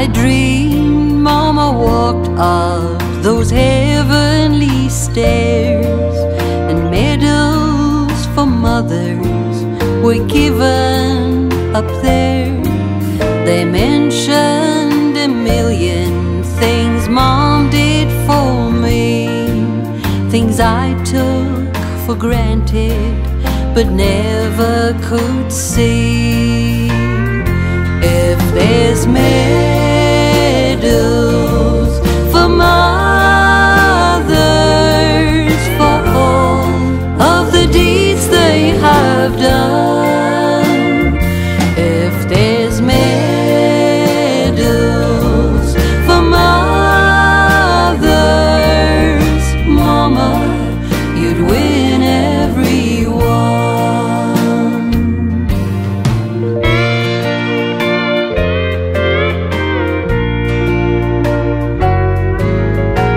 I dream Mama walked up those heavenly stairs, and medals for mothers were given up there. They mentioned a million things Mom did for me, things I took for granted but never could see. If there's medals have done, if there's medals for mothers, Mama, you'd win every one.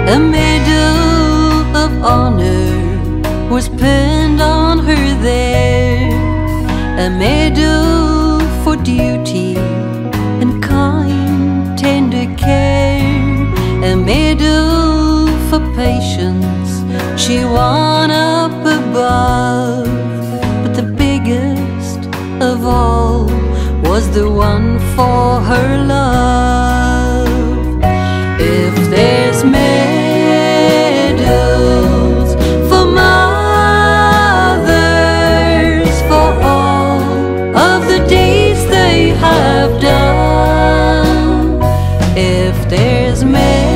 A medal of honor was pinned on her there a medal for duty and kind, tender care, a medal for patience. She won up above, but the biggest of all was the one for her love. If there's medal. they have done. If there's made